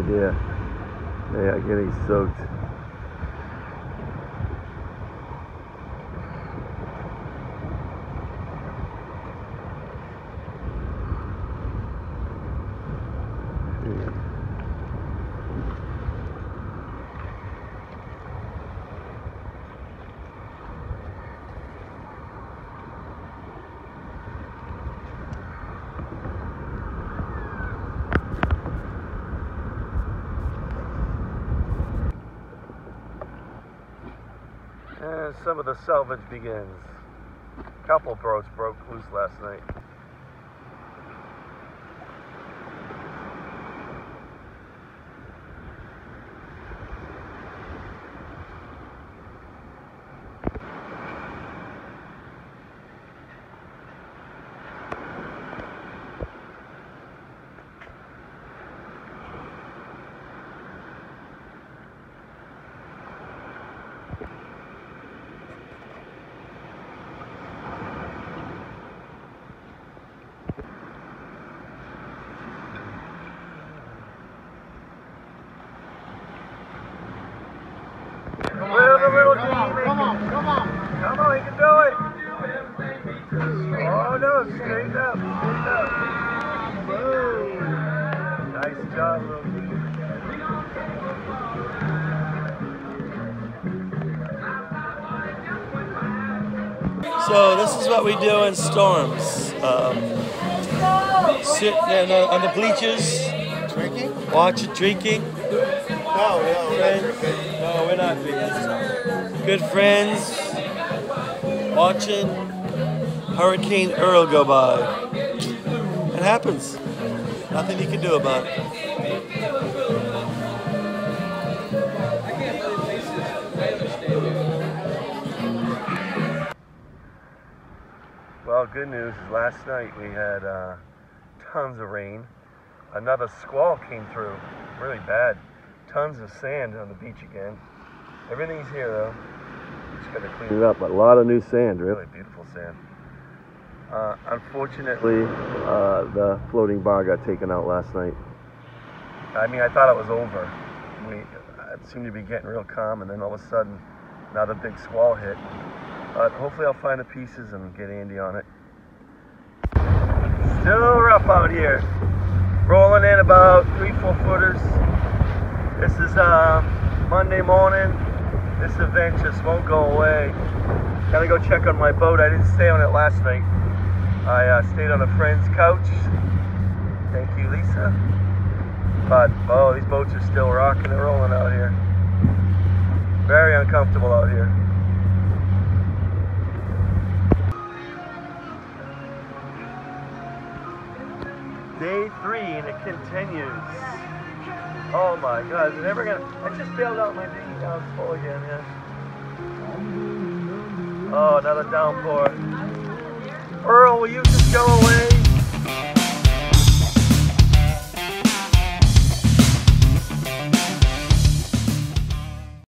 idea. They are getting soaked. And some of the salvage begins. A Couple boats broke loose last night. Where the little Come on, Jimmy come on, come on. Come on, he can do it. Oh no, straighten up, straighten up. Boom. Nice job, little. So this is what we do in storms. Um, sit on the, on the bleachers, Drinking? watch it drinking. No, no, Friends. No, we're not drinking. Good friends, watching Hurricane Earl go by. It happens. Nothing you can do about it. Well, good news is last night we had uh, tons of rain. Another squall came through, really bad. Tons of sand on the beach again. Everything's here though. Just gotta clean it up. But a lot of new sand, really beautiful sand. Uh, unfortunately, uh, the floating bar got taken out last night. I mean, I thought it was over. We it seemed to be getting real calm, and then all of a sudden, another big squall hit. But hopefully, I'll find the pieces and get Andy on it. Still rough out here. Rolling in about three, four footers. This is uh, Monday morning. This event just won't go away. Gotta go check on my boat. I didn't stay on it last night. I uh, stayed on a friend's couch. Thank you, Lisa. But oh, these boats are still rocking and rolling out here. Very uncomfortable out here. Day three and it continues. Oh my god, ever gonna I just bailed out my dinghy now it's full again, yeah. Oh, another downpour. Earl, will you just go away?